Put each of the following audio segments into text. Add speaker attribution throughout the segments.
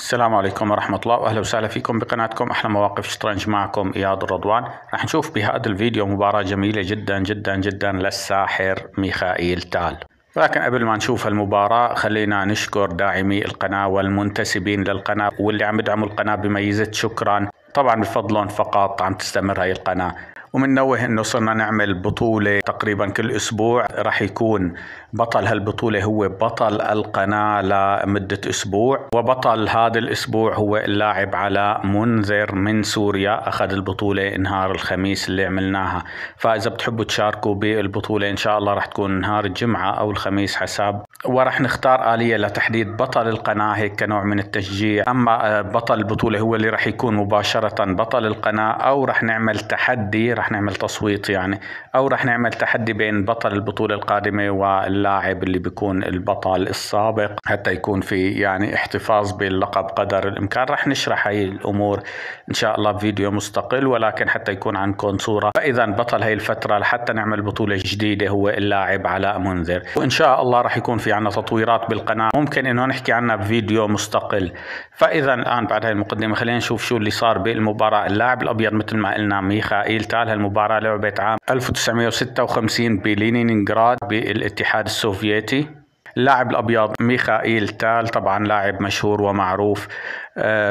Speaker 1: السلام عليكم ورحمة الله وأهلا وسهلا فيكم بقناتكم. أحلى مواقف شطرنج معكم إياد الرضوان. راح نشوف بهذا الفيديو مباراة جميلة جدا جدا جدا للساحر ميخائيل تال. لكن قبل ما نشوف المباراة خلينا نشكر داعمي القناة والمنتسبين للقناة واللي عم يدعموا القناة بميزة شكرا. طبعا بفضلهم فقط عم تستمر هاي القناة. ومنوه إنه صرنا نعمل بطولة تقريبا كل أسبوع. راح يكون بطل هالبطولة هو بطل القناة لمدة أسبوع وبطل هذا الأسبوع هو اللاعب على منذر من سوريا. أخذ البطولة نهار الخميس اللي عملناها. فإذا بتحبوا تشاركوا بالبطولة إن شاء الله راح تكون نهار الجمعة أو الخميس حسب وراح نختار آلية لتحديد بطل القناة هيك كنوع من التشجيع. أما بطل البطولة هو اللي راح يكون مباشرة بطل القناة أو راح نعمل تحدي. راح نعمل تصويت يعني أو راح نعمل تحدي بين بطل البطولة القادمة واللاعب اللي بيكون البطل السابق حتى يكون في يعني احتفاظ باللقب قدر الإمكان. راح نشرح هاي الأمور إن شاء الله بفيديو مستقل ولكن حتى يكون عندكم صوره فإذا بطل هاي الفترة لحتى نعمل بطولة جديدة هو اللاعب علاء منذر. وإن شاء الله راح يكون في عنا تطويرات بالقناة. ممكن إنه نحكي عنها بفيديو مستقل. فإذا الآن بعد هاي المقدمة خلينا نشوف شو اللي صار بالمباراة. اللاعب الأبيض مثل ما قلنا ميخائيل تال هالمباراه لعبت عام 1956 بلينينغراد بالاتحاد السوفيتي. اللاعب الأبيض ميخائيل تال طبعا لاعب مشهور ومعروف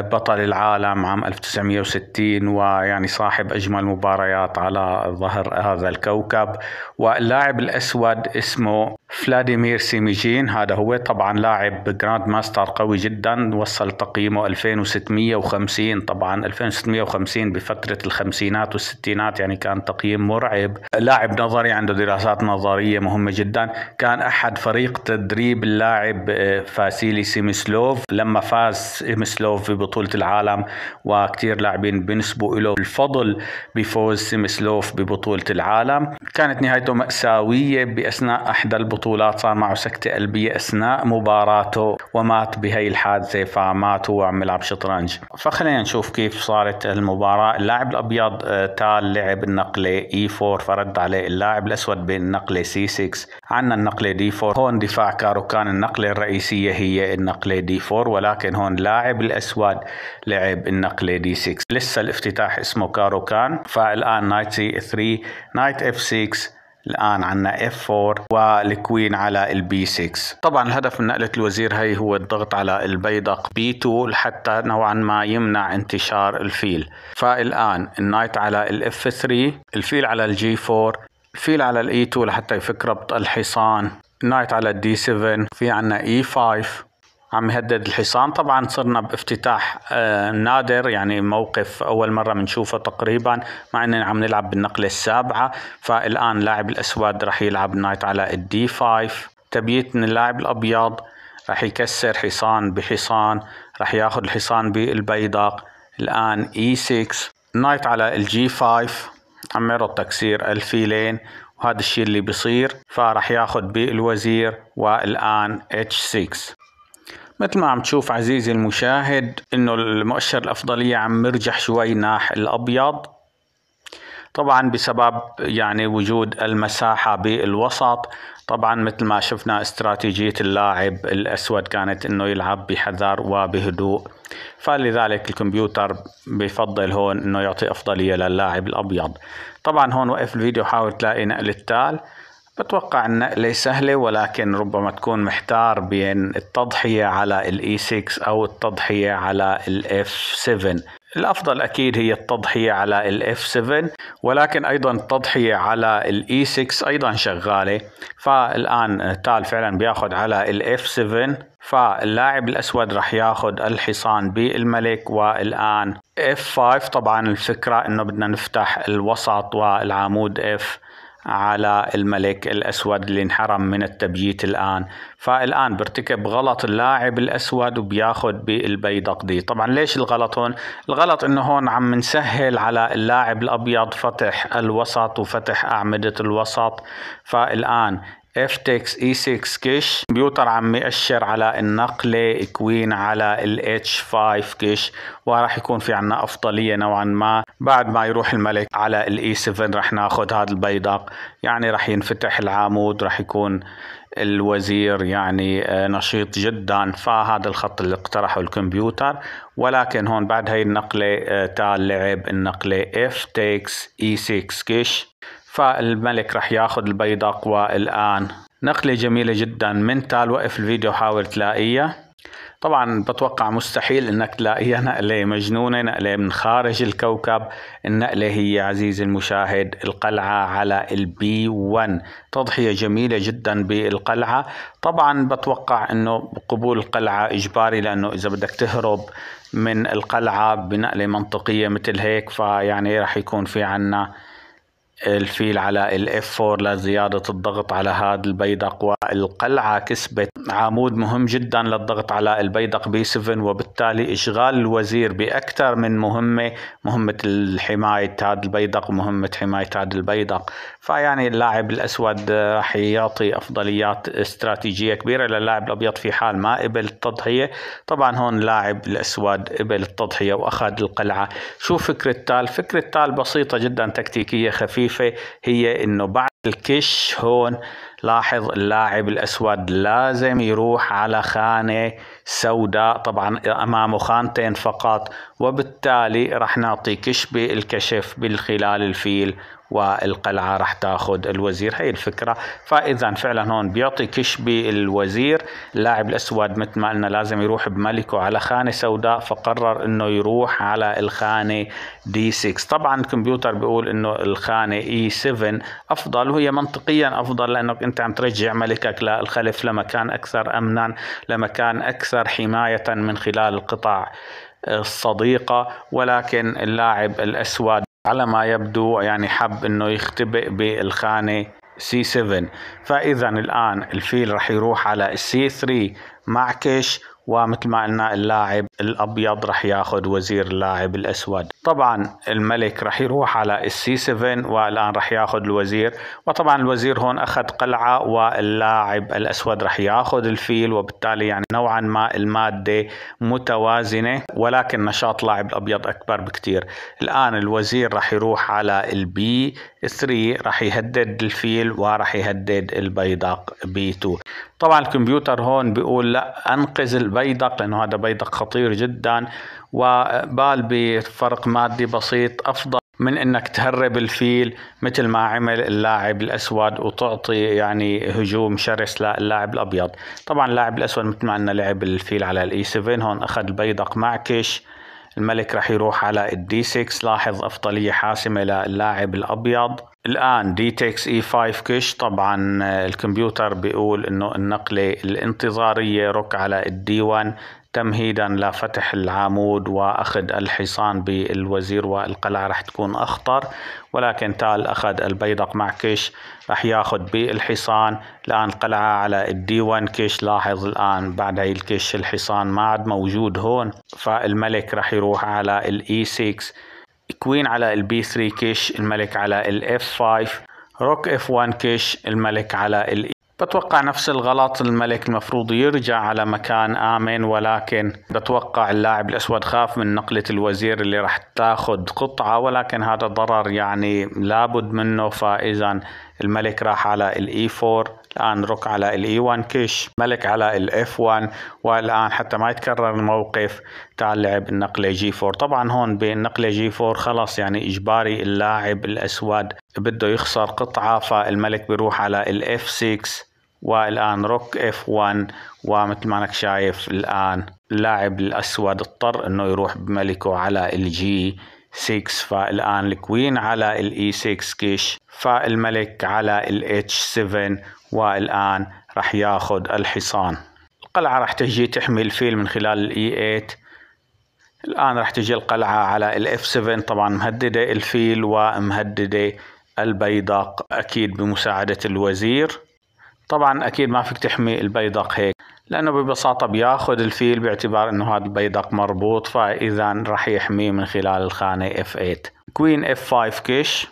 Speaker 1: بطل العالم عام 1960 ويعني صاحب أجمل مباريات على ظهر هذا الكوكب. واللاعب الأسود اسمه فلاديمير سيميجين هذا هو طبعا لاعب grandmaster قوي جدا وصل تقييمه 2650 طبعا 2650 بفترة الخمسينات والستينات يعني كان تقييم مرعب. لاعب نظري عنده دراسات نظرية مهمة جدا. كان أحد فريق تدريب اللاعب آه، فاسيلي سيمسلوف لما فاز سيمسلوف في بطولة العالم وكثير لاعبين بنسبوا له الفضل بفوز سيمسلوف ببطولة العالم. كانت نهايته مأساوية بأثناء أحدى البطولات صار معه سكتة قلبية أثناء مباراته ومات بهي الحادثة فمات وهو عم يلعب شطرنج. فخلينا نشوف كيف صارت المباراة. اللاعب الأبيض آه، تال لعب النقلة E4 فرد عليه اللاعب الأسود بالنقلة C6 عنا النقلة D4 هون دفاع كاروكان النقلة الرئيسية هي النقلة D4 ولكن هون لاعب الأسود لعب النقلة D6 لسه الافتتاح اسمه كاروكان فالآن knight C3 knight F6 الآن عنا F4 وال queen على ال B6 طبعا الهدف من نقلة الوزير هي هو الضغط على البيدق B2 حتى نوعا ما يمنع انتشار الفيل. فالآن ال knight على ال F3 الفيل على ال G4 الفيل على ال E2 لحتى يفك ربط الحصان. knight على ال D7 في عنا E5 عم يهدد الحصان. طبعا صرنا بافتتاح آه نادر يعني موقف أول مرة بنشوفه تقريبا مع إننا عم نلعب بالنقلة السابعة. فالآن لاعب الاسود راح يلعب knight على ال D5 تبييت من اللاعب الأبيض راح يكسر حصان بحصان راح ياخذ الحصان بالبيدق الآن E6 knight على ال G5 عم يعرض تكسير الفيلين وهذا الشيء اللي بيصير. فراح ياخذ بالوزير والآن H6 مثل ما عم تشوف عزيزي المشاهد إنه المؤشر الأفضلية عم يرجح شوي ناح الأبيض. طبعا بسبب يعني وجود المساحة بالوسط. طبعا مثل ما شفنا استراتيجية اللاعب الأسود كانت إنه يلعب بحذر وبهدوء. فلذلك الكمبيوتر بفضل هون إنه يعطي أفضلية للاعب الأبيض. طبعا هون وقف الفيديو حاول تلاقي نقل التال. بتوقع النقلة سهلة ولكن ربما تكون محتار بين التضحية على ال E6 أو التضحية على ال F7 الأفضل أكيد هي التضحية على ال F7 ولكن أيضا التضحية على ال E6 أيضا شغالة. فالآن تال فعلا بياخذ على ال F7 فاللاعب الأسود راح ياخذ الحصان بالملك. والآن F5 طبعا الفكرة إنه بدنا نفتح الوسط والعمود F على الملك الأسود اللي انحرم من التبييت الآن. فالآن بيرتكب غلط اللاعب الأسود وبياخذ بالبيدق D. طبعا ليش الغلط هون؟ الغلط إنه هون عم نسهل على اللاعب الأبيض فتح الوسط وفتح أعمدة الوسط. فالآن F takes E6 كش. كمبيوتر عم يأشر على النقلة queen على ال H5 كش. وراح يكون في عنا أفضلية نوعا ما. بعد ما يروح الملك على ال E7 راح ناخذ هذا البيدق يعني راح ينفتح العامود راح يكون الوزير يعني آه، نشيط جدا. فهذا الخط اللي اقترحه الكمبيوتر. ولكن هون بعد هاي النقلة آه، تال لعب النقلة F takes E6 كش. فالملك راح ياخذ البيدق والآن. نقلة جميلة جدا. من تال وقف الفيديو حاول تلاقيها. طبعا بتوقع مستحيل إنك تلاقيها. نقلة مجنونة نقلة من خارج الكوكب. النقلة هي عزيزي المشاهد القلعة على ال B1 تضحية جميلة جدا بالقلعة. طبعا بتوقع إنه قبول القلعة إجباري لأنه إذا بدك تهرب من القلعة بنقلة منطقية مثل هيك فيعني راح يكون في عنا الفيل على ال F4 لزيادة الضغط على هذا البيدق. والقلعة كسبت عمود مهم جدا للضغط على البيدق B7 وبالتالي إشغال الوزير بأكثر من مهمة مهمة حماية هذا البيدق ومهمة حماية هذا البيدق. فيعني اللاعب الأسود راح يعطي أفضليات استراتيجية كبيرة للاعب الأبيض في حال ما قبل التضحية. طبعا هون اللاعب الأسود قبل التضحية وأخذ القلعة. شو فكرة تال؟ فكرة تال بسيطة جدا تكتيكية خفيفة. الوظيفة هي إنه بعد الكش هون لاحظ اللاعب الأسود لازم يروح على خانة سوداء طبعا أمامه خانتين فقط وبالتالي راح نعطي كش بالكشف بالخلال الفيل والقلعة راح تاخذ الوزير. هي الفكرة. فإذا فعلا هون بيعطي كشبي الوزير. اللاعب الأسود مثل ما قلنا لازم يروح بملكه على خانة سوداء فقرر إنه يروح على الخانة دي 6 طبعا الكمبيوتر بيقول إنه الخانة اي 7 أفضل وهي منطقيا أفضل لأنك أنت عم ترجع ملكك للخلف لمكان أكثر أمنا لمكان أكثر حماية من خلال القطع الصديقة. ولكن اللاعب الأسود على ما يبدو يعني حب إنه يختبئ بالخانة C7 فاذا الآن الفيل راح يروح على ال C3 مع كش ومثل ما قلنا اللاعب الأبيض راح ياخذ وزير اللاعب الأسود. طبعا الملك راح يروح على ال C7 والآن راح ياخذ الوزير. وطبعا الوزير هون أخذ قلعة واللاعب الأسود راح ياخذ الفيل وبالتالي يعني نوعا ما المادة متوازنة ولكن نشاط لاعب الأبيض أكبر بكثير الآن الوزير راح يروح على ال B3 راح يهدد الفيل وراح يهدد البيدق B2 طبعا الكمبيوتر هون بيقول لا أنقذ البيدق لأنه هذا بيدق خطير جدا وبال بفرق مادي بسيط أفضل من إنك تهرب الفيل مثل ما عمل اللاعب الأسود وتعطي يعني هجوم شرس للاعب الأبيض. طبعا اللاعب الأسود مثل ما قلنا لعب الفيل على ال E 7 هون أخذ البيدق مع كش. الملك راح يروح على ال D 6 لاحظ أفضلية حاسمة للاعب الأبيض. الآن D takes E 5 كش. طبعا الكمبيوتر بيقول إنه النقلة الانتظارية rook على ال D 1 تمهيدا لفتح العمود وأخذ الحصان بالوزير والقلعة رح تكون أخطر. ولكن تال أخذ البيدق مع كش رح ياخذ بالحصان. الآن قلعة على ال D 1 كش. لاحظ الآن بعد هاي الكش الحصان ما عاد موجود هون. فالملك رح يروح على ال E 6 queen على ال B 3 كش الملك على ال F 5 rook F 1 كش الملك على ال E بتوقع نفس الغلط الملك المفروض يرجع على مكان آمن ولكن بتوقع اللاعب الأسود خاف من نقلة الوزير اللي راح تاخذ قطعة ولكن هذا ضرر يعني لابد منه فإذا الملك راح على ال E 4 الآن rook على ال E 1 كش ملك على ال F 1 والآن حتى ما يتكرر الموقف تال لعب النقلة G 4 طبعا هون بالنقلة G 4 خلص يعني إجباري اللاعب الأسود بده يخسر قطعة فالملك بيروح على ال F 6 والآن rook F 1 ومثل ما أنك شايف الآن اللاعب الأسود اضطر إنه يروح بملكه على ال G 6 فالآن ال queen على ال E 6 كيش فالملك على ال H 7 والآن راح ياخذ الحصان. القلعة راح تجي تحمي الفيل من خلال ال E 8 الآن راح تجي القلعة على ال F 7 طبعا مهددة الفيل ومهددة البيدق أكيد بمساعدة الوزير. طبعا أكيد ما فيك تحمي البيدق هيك. لأنه ببساطة بياخذ الفيل باعتبار إنه هذا البيدق مربوط فإذا راح يحميه من خلال الخانة F 8 queen F 5 كش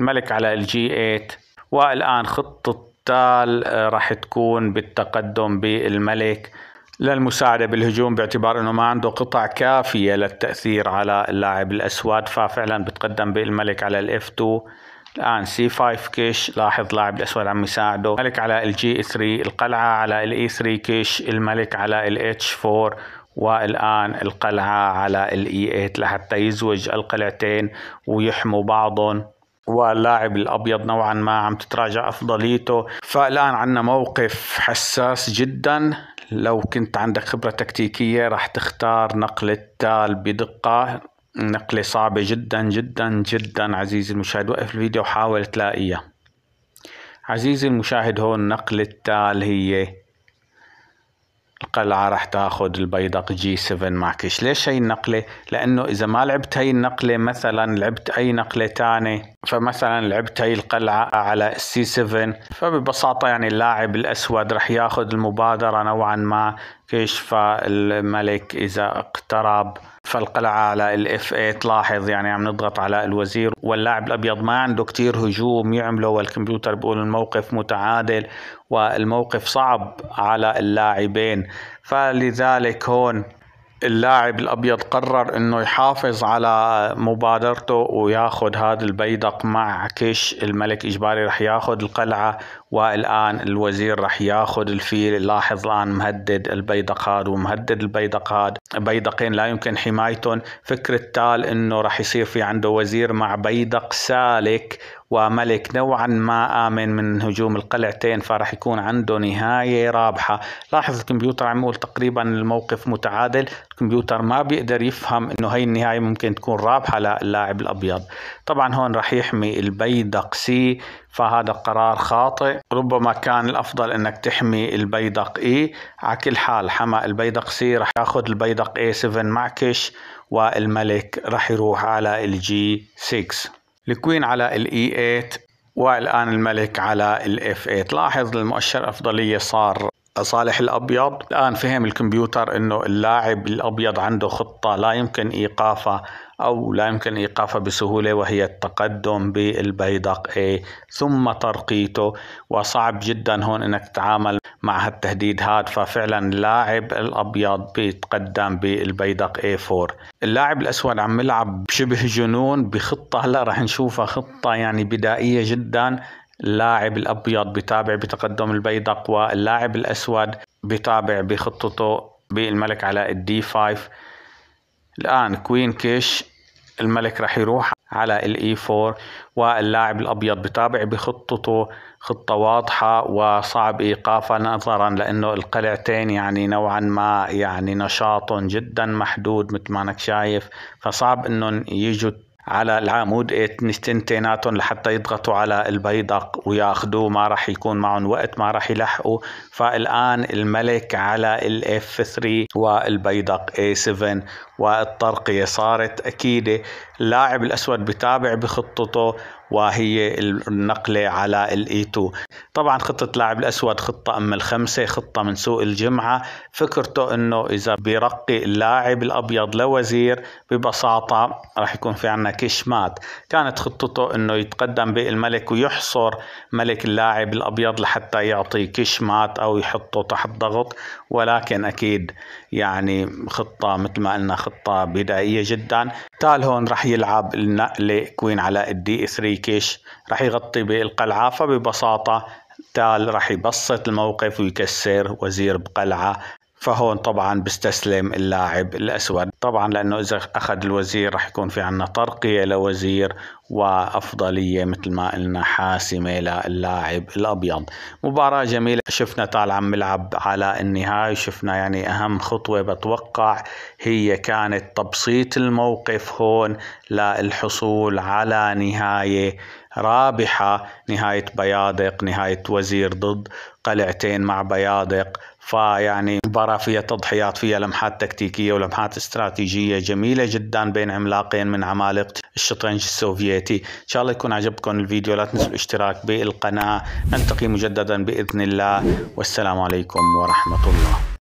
Speaker 1: الملك على ال G 8 والآن خطة تال راح تكون بالتقدم بالملك. للمساعدة بالهجوم باعتبار إنه ما عنده قطع كافية للتأثير على اللاعب الأسود ففعلا بتقدم بالملك على ال F 2 الآن C 5 كيش لاحظ لاعب الأسود عم يساعده الملك على ال G 3 القلعة على ال E 3 كيش الملك على ال H 4 والآن القلعة على الاي 8 لحتى يزوج القلعتين ويحموا بعضهم. واللاعب الأبيض نوعا ما عم تتراجع أفضليته. فالآن عندنا موقف حساس جدا. لو كنت عندك خبرة تكتيكية راح تختار نقل التال بدقة. نقلة صعبة جدا جدا جدا عزيزي المشاهد. وقف الفيديو وحاول تلاقيها. عزيزي المشاهد هون نقل التال هي. القلعة راح تاخذ البيدق G 7 مع كش. ليش هي النقلة؟ لأنه إذا ما لعبت هي النقلة مثلا لعبت أي نقلة تانية فمثلا لعبت هي القلعة على ال C 7 فببساطة يعني اللاعب الأسود راح ياخذ المبادرة نوعا ما. كيش فالملك إذا اقترب. فالقلعة على ال F 8 لاحظ يعني عم نضغط على الوزير واللاعب الأبيض. ما عنده كتير هجوم يعمله والكمبيوتر بيقول الموقف متعادل والموقف صعب على اللاعبين. فلذلك هون اللاعب الأبيض قرر إنه يحافظ على مبادرته وياخذ هذا البيدق مع كش الملك إجباري. رح ياخذ القلعة والآن الوزير رح ياخذ الفيل لاحظ الآن مهدد البيدق هذا ومهدد البيدق هذا بيدقين لا يمكن حمايتهم. فكرة تال إنه رح يصير في عنده وزير مع بيدق سالك وملك نوعا ما آمن من هجوم القلعتين فراح يكون عنده نهاية رابحة. لاحظ الكمبيوتر عم يقول تقريبا الموقف متعادل الكمبيوتر ما بيقدر يفهم إنه هي النهاية ممكن تكون رابحة للاعب الأبيض. طبعا هون راح يحمي البيدق C. فهذا قرار خاطئ. ربما كان الأفضل إنك تحمي البيدق A على كل حال حمى البيدق C راح ياخذ البيدق A 7 مع كش والملك راح يروح على ال G 6 ال queen على ال E 8 والآن الملك على ال F 8 لاحظ المؤشر أفضلية صار صالح الأبيض. الآن فهم الكمبيوتر إنه اللاعب الأبيض عنده خطة لا يمكن إيقافها أو لا يمكن إيقافها بسهولة وهي التقدم بالبيدق A. ثم ترقيته. وصعب جدا هون أنك تتعامل مع هالتهديد هذا ففعلا اللاعب الأبيض بيتقدم بالبيدق A4 اللاعب الأسود عم يلعب شبه جنون بخطة. هلأ رح نشوفها خطة يعني بدائية جدا. اللاعب الأبيض بتابع بتقدم البيدق واللاعب الأسود بتابع بخطته بالملك على ال D 5 الآن queen كيش الملك راح يروح على ال E 4 واللاعب الأبيض بتابع بخطته خطة واضحة وصعب إيقافها نظرا لأنه القلعتين يعني نوعا ما يعني نشاطهم جدا محدود مثل ما أنك شايف فصعب إنهم يجوا على العمود تنتيناتهم لحتى يضغطوا على البيدق وياخذوه ما راح يكون معهم وقت ما راح يلحقوا. فالآن الملك على ال F 3 والبيدق A 7 والترقية صارت أكيدة. اللاعب الأسود بتابع بخطته. وهي النقلة على ال E 2 طبعا خطة اللاعب الأسود خطة أم الخمسة خطة من سوق الجمعة. فكرته إنه إذا بيرقي اللاعب الأبيض لوزير ببساطة راح يكون في عنا كشمات. كانت خطته إنه يتقدم بالملك ويحصر ملك اللاعب الأبيض لحتى يعطي كشمات أو يحطه تحت ضغط. ولكن أكيد يعني خطة مثل ما قلنا خطة بدائية جدا. تال هون راح يلعب النقلة queen على ال D 3 كيش. راح يغطي بالقلعة فببساطة تال راح يبسط الموقف ويكسر وزير بقلعة. فهون طبعا بيستسلم اللاعب الأسود. طبعا لأنه إذا أخذ الوزير راح يكون في عنا ترقية لوزير وأفضلية مثل ما قلنا حاسمة للاعب الأبيض. مباراة جميلة. شفنا تال عم يلعب على النهاية. شفنا يعني أهم خطوة بتوقع هي كانت تبسيط الموقف هون للحصول على نهاية رابحة. نهاية بيادق نهاية وزير ضد قلعتين مع بيادق فيعني مباراة فيها تضحيات فيها لمحات تكتيكية ولمحات استراتيجية جميلة جدا بين عملاقين من عمالقة الشطرنج السوفيتي. إن شاء الله يكون عجبكم الفيديو لا تنسوا الاشتراك بالقناة. نلتقي مجددا بإذن الله. والسلام عليكم ورحمة الله.